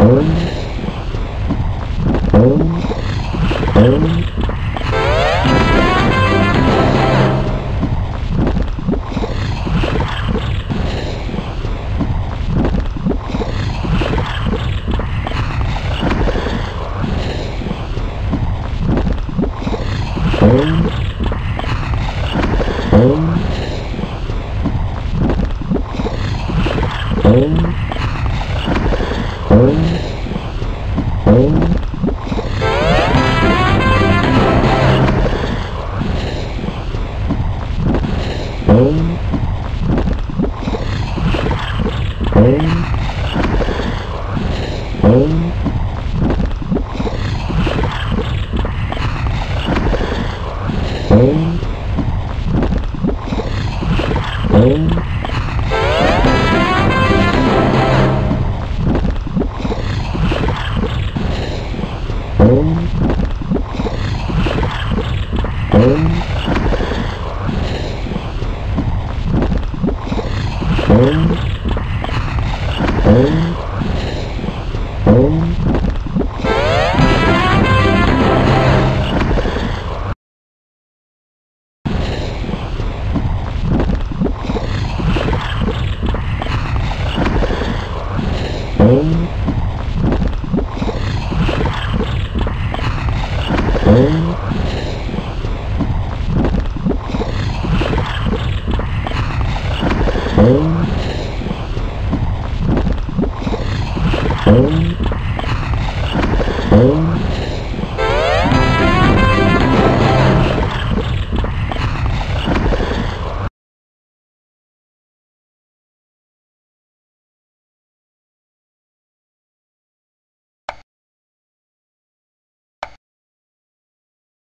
Oh. Oh. Oh. Oh. Oh.